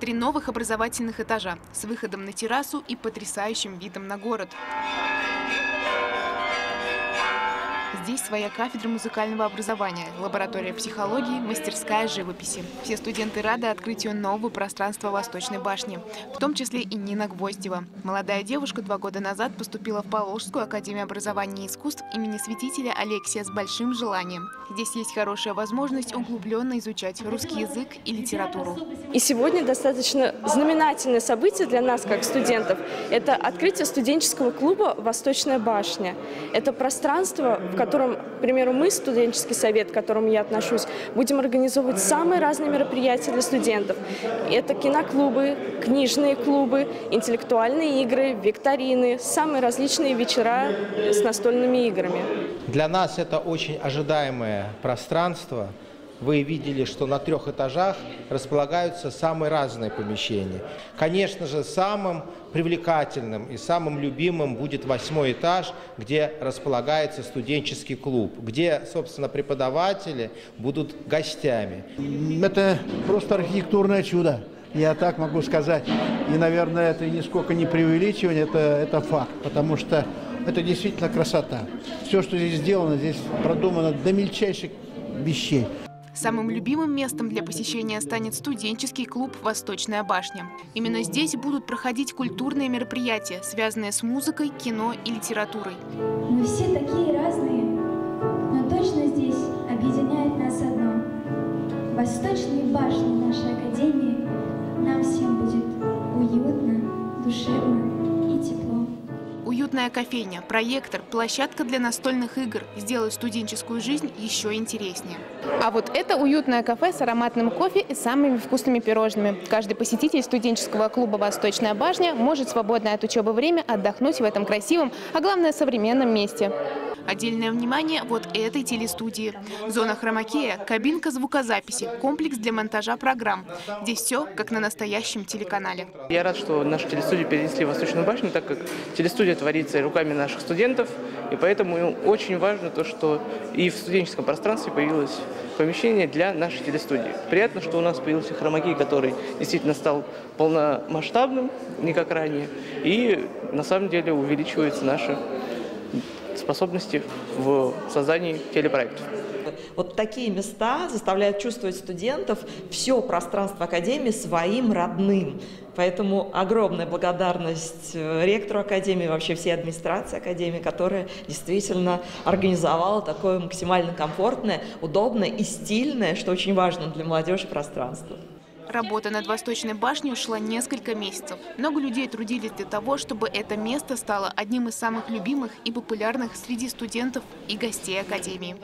Три новых образовательных этажа с выходом на террасу и потрясающим видом на город. Здесь своя кафедра музыкального образования, лаборатория психологии, мастерская живописи. Все студенты рады открытию нового пространства Восточной башни, в том числе и Нина Гвоздева. Молодая девушка два года назад поступила в Поволжскую академию образования и искусств имени святителя Алексия с большим желанием. Здесь есть хорошая возможность углубленно изучать русский язык и литературу. И сегодня достаточно знаменательное событие для нас, как студентов. Это открытие студенческого клуба «Восточная башня». Это пространство, в котором, к примеру, мы, студенческий совет, к которому я отношусь, будем организовывать самые разные мероприятия для студентов. Это киноклубы, книжные клубы, интеллектуальные игры, викторины, самые различные вечера с настольными играми. Для нас это очень ожидаемое пространство – вы видели, что на трех этажах располагаются самые разные помещения. Конечно же, самым привлекательным и самым любимым будет восьмой этаж, где располагается студенческий клуб, где, собственно, преподаватели будут гостями. Это просто архитектурное чудо. Я так могу сказать. И, наверное, это нисколько не преувеличивание, это, это факт, потому что это действительно красота. Все, что здесь сделано, здесь продумано до мельчайших вещей. Самым любимым местом для посещения станет студенческий клуб «Восточная башня». Именно здесь будут проходить культурные мероприятия, связанные с музыкой, кино и литературой. Мы все такие разные, но точно здесь объединяет нас одно. Восточные башни нашей академии нам всем будет уютно, душевно Уютная кофейня, проектор, площадка для настольных игр сделают студенческую жизнь еще интереснее. А вот это уютное кафе с ароматным кофе и самыми вкусными пирожными. Каждый посетитель студенческого клуба «Восточная башня» может свободное от учебы время отдохнуть в этом красивом, а главное современном месте. Отдельное внимание вот этой телестудии. Зона хромакея, кабинка звукозаписи, комплекс для монтажа программ. Здесь все, как на настоящем телеканале. Я рад, что нашу телестудию перенесли в Восточную башню, так как телестудия творится руками наших студентов. И поэтому очень важно то, что и в студенческом пространстве появилось помещение для нашей телестудии. Приятно, что у нас появился хромакей, который действительно стал полномасштабным, не как ранее. И на самом деле увеличивается наша способности в создании телепроектов. Вот такие места заставляют чувствовать студентов все пространство Академии своим родным. Поэтому огромная благодарность э, ректору Академии, вообще всей администрации Академии, которая действительно организовала такое максимально комфортное, удобное и стильное, что очень важно для молодежи, пространство. Работа над Восточной башней ушла несколько месяцев. Много людей трудились для того, чтобы это место стало одним из самых любимых и популярных среди студентов и гостей Академии.